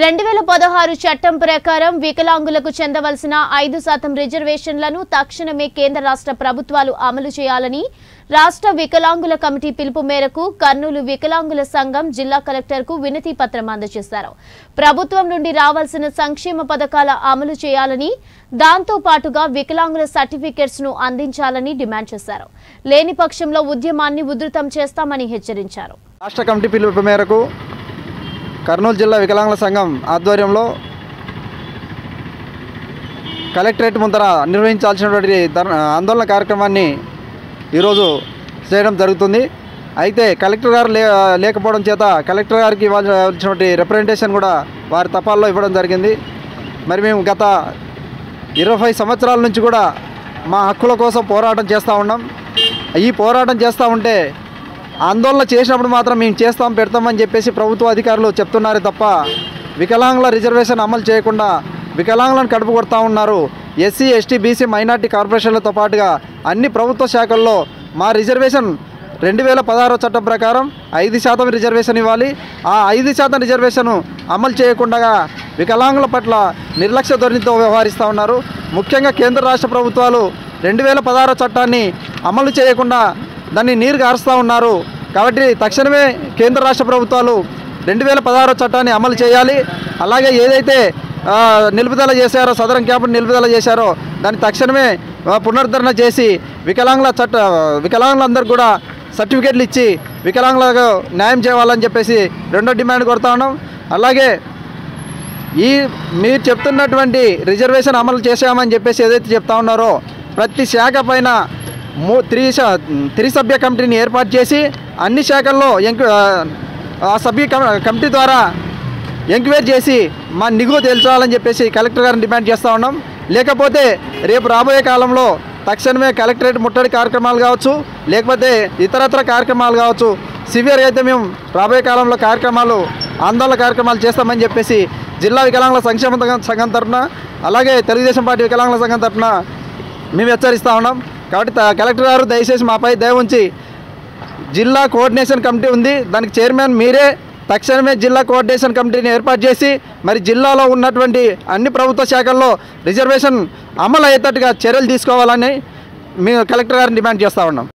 రెండు వేల పదహారు చట్టం ప్రకారం వికలాంగులకు చెందవలసిన ఐదు శాతం రిజర్వేషన్లను తక్షణమే కేంద్ర రాష్ట్ర ప్రభుత్వాలు అమలు చేయాలని రాష్ట్ర వికలాంగుల కమిటీ పిలుపు మేరకు కర్నూలు వికలాంగుల సంఘం జిల్లా కలెక్టర్కు వినతి పత్రం అందజేశారు. ప్రభుత్వం నుండి రావాల్సిన సంక్షేమ పథకాల అమలు చేయాలని దాంతో పాటుగా వికలాంగుల సర్టిఫికెట్స్ను అందించాలని డిమాండ్ చేశారు. లేని పక్షంలో ఉద్యమాన్ని ఉధృతం చేస్తామని హెచ్చరించారు. రాష్ట్ర కమిటీ పిలుపు మేరకు కర్నూలు జిల్లా వికలాంగుల సంఘం ఆధ్వర్యంలో కలెక్టరేట్ ముందర నిర్వహించాల్సినటువంటి ఆందోళన కార్యక్రమాన్ని ఈరోజు చేయడం జరుగుతుంది. అయితే కలెక్టర్ గారు లే లేకపోవడం చేత కలెక్టర్ గారికి ఇవ్వాల్సినటువంటి రిప్రజెంటేషన్ కూడా వారి తపాల్లో ఇవ్వడం జరిగింది. మరి మేము గత ఇరవై సంవత్సరాల నుంచి కూడా మా హక్కుల కోసం పోరాటం చేస్తూ ఉన్నాం. ఈ పోరాటం చేస్తూ ఉంటే ఆందోళన చేసినప్పుడు మాత్రం మేము చేస్తాం పెడతామని చెప్పేసి ప్రభుత్వ అధికారులు చెప్తున్నారే తప్ప వికలాంగుల రిజర్వేషన్ అమలు చేయకుండా వికలాంగులను కడుపు కొడతా ఉన్నారు. ఎస్సీ ఎస్టీ బీసీ మైనార్టీ కార్పొరేషన్లతో పాటుగా అన్ని ప్రభుత్వ శాఖల్లో మా రిజర్వేషన్ రెండు వేల పదహారో చట్టం ప్రకారం ఐదు శాతం రిజర్వేషన్ ఇవ్వాలి. ఆ ఐదు శాతం రిజర్వేషన్ అమలు చేయకుండా వికలాంగుల పట్ల నిర్లక్ష్య ధోరణితో వ్యవహరిస్తూ ఉన్నారు. ముఖ్యంగా కేంద్ర రాష్ట్ర ప్రభుత్వాలు రెండు వేల పదహారో చట్టాన్ని అమలు చేయకుండా దాన్ని నీరు కారుస్తూ ఉన్నారు. కాబట్టి తక్షణమే కేంద్ర రాష్ట్ర ప్రభుత్వాలు రెండు వేల పదహారో చట్టాన్ని అమలు చేయాలి. అలాగే ఏదైతే నిలుపుదల చేశారో సదరం క్యాంపును నిలుపుదల చేశారో దాన్ని తక్షణమే పునరుద్ధరణ చేసి వికలాంగుల చట్ట వికలాంగులందరూ కూడా సర్టిఫికేట్లు ఇచ్చి వికలాంగులకు న్యాయం చేయాలని చెప్పేసి రెండో డిమాండ్ కొడతా ఉన్నాం. అలాగే ఈ మీరు చెప్తున్నటువంటి రిజర్వేషన్ అమలు చేశామని చెప్పేసి ఏదైతే చెప్తా ఉన్నారో ప్రతి శాఖ పైన మూ త్రి త్రిసభ్య కమిటీని ఏర్పాటు చేసి అన్ని శాఖల్లో ఎంక్వ ఆ సభ్య కమిటీ ద్వారా ఎంక్వైరీ చేసి మా నిగువ తేల్చాలని చెప్పేసి కలెక్టర్ గారిని డిమాండ్ చేస్తూ ఉన్నాం. లేకపోతే రేపు రాబోయే కాలంలో తక్షణమే కలెక్టరేట్ ముట్టడి కార్యక్రమాలు కావచ్చు లేకపోతే ఇతరత్ర కార్యక్రమాలు కావచ్చు సివియర్గా అయితే మేము రాబోయే కాలంలో కార్యక్రమాలు ఆందోళన కార్యక్రమాలు చేస్తామని చెప్పేసి జిల్లా వికలాంగుల సంక్షేమ సంఘం- సంఘం తరఫున అలాగే తెలుగుదేశం పార్టీ వికలాంగుల సంఘం తరఫున మేము హెచ్చరిస్తూ ఉన్నాం. కాబట్టి త- కలెక్టర్ గారు దయచేసి మాపై దయ ఉంచి జిల్లా కోఆర్డినేషన్ కమిటీ ఉంది. దానికి చైర్మన్ మీరే తక్షణమే జిల్లా కోఆర్డినేషన్ కమిటీని ఏర్పాటు చేసి మరి జిల్లాలో ఉన్నటువంటి అన్ని ప్రభుత్వ శాఖల్లో రిజర్వేషన్ అమలు అయ్యేటట్టుగా చర్యలు తీసుకోవాలని మేము కలెక్టర్ గారిని డిమాండ్ చేస్తూ ఉన్నాం.